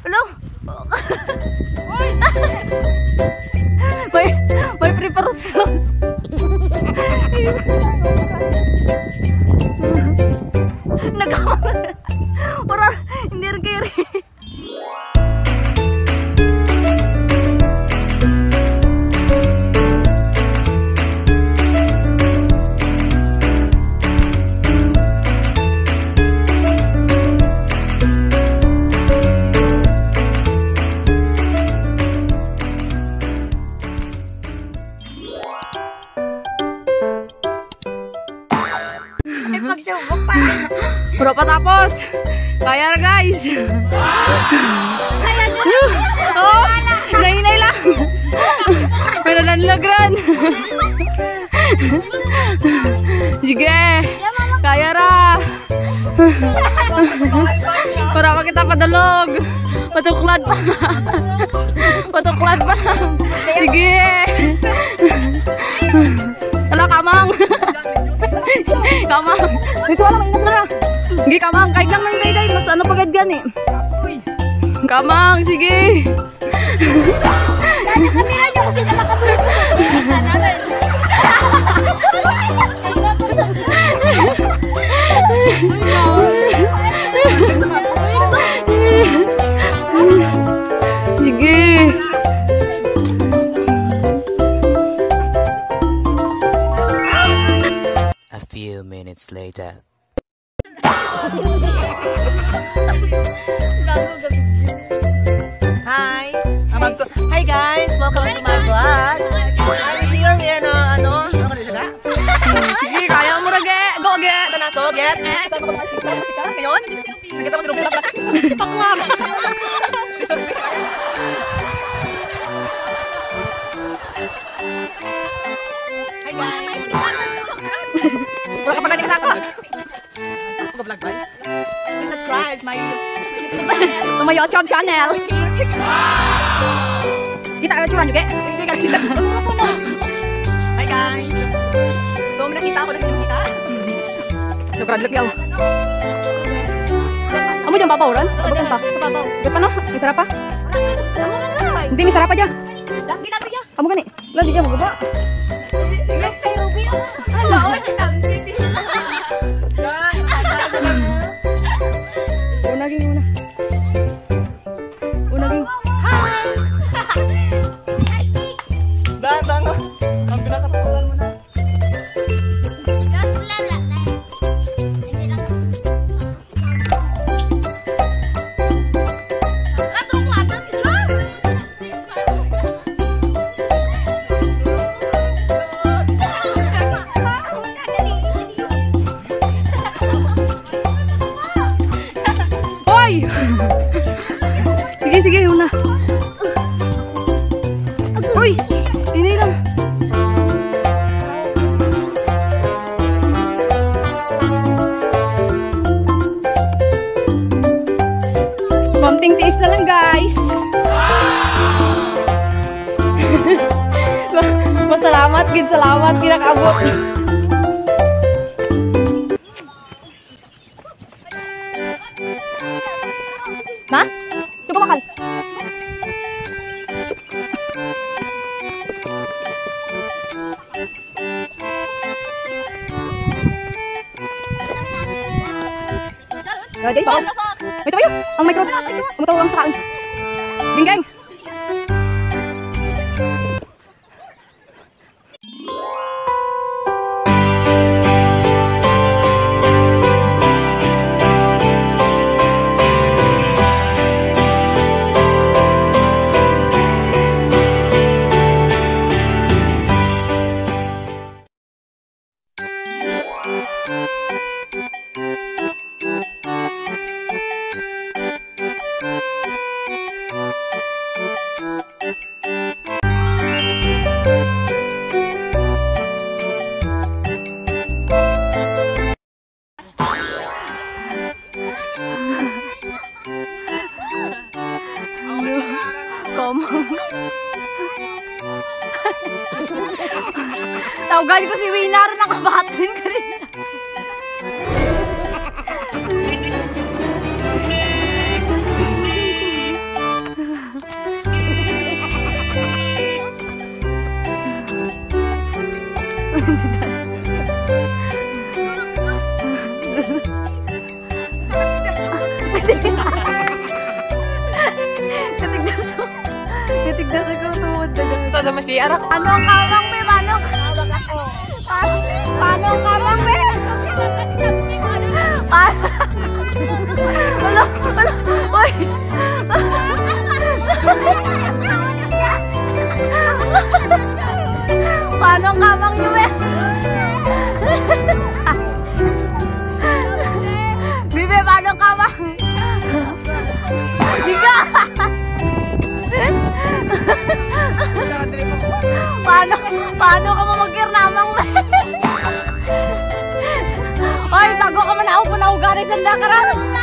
Hello? may, may preparasyon. Nagkamang. Para hindi rin kayo rin. Puro pa tapos. Kaya na guys. oh, nainay lang. May nananlagran. Sige. Kaya ra. Para makita padalog. Patuklad pa. Patuklad pa. Sige. Ala kamang. kamang. Ito alam ingat na. Sige kamang, nang day mas ano pagad gan eh. Kamang, sige. Sige. A few minutes later. Hi! Amag ko. Hi guys! Welcome to my vlog! I'm here in ano? Ano nila? Sige, kaya mo ra ge. Go ge. Ito na so, get! Saan mo ka ngayon? Nakita mo tinubila ka? Pakuha! Hi guys! Please subscribe my YouTube channel. Kita ayo curan juga. Sila. Hi guys! Nakita ako na kita. Sukran lagi ako. Kamu jangan bawa orang? Bukan pak. Depan noh, misara apa? Hindi misara apa aja? Kamu kan nih? Lo di jam gua. Konting tiis na lang, guys. Masalamat, gid salamat, kinakabot. Ma? Coba makan. Wait, wait! Ang microphone! Tumutawang sa akin! Geng, geng! Binggeng. Tawagan ko si Winar, nakabatin ka rin. Talagang tumod na ganun. Ito naman si Arak. Anong kawang may manok? Kawang ako. Paano kawang may? Paano? Wala, wala. Uy! Paano kawang yung paano, paano ka mamagkir namang Oy, bago ka manaog, manaog ganit ang dakaran.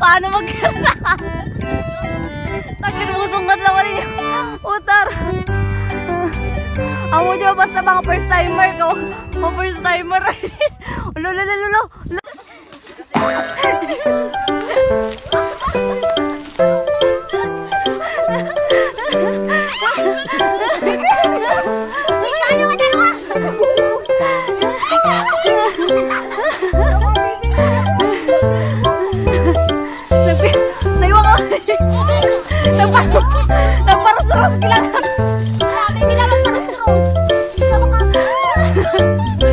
Paano, paano mag Sakit mo sungkat lang rin yung utar. Ang mo dyan basta mga first timer ko. Mga first timer. Ulo, ulo, ulo, ulo. Thank you.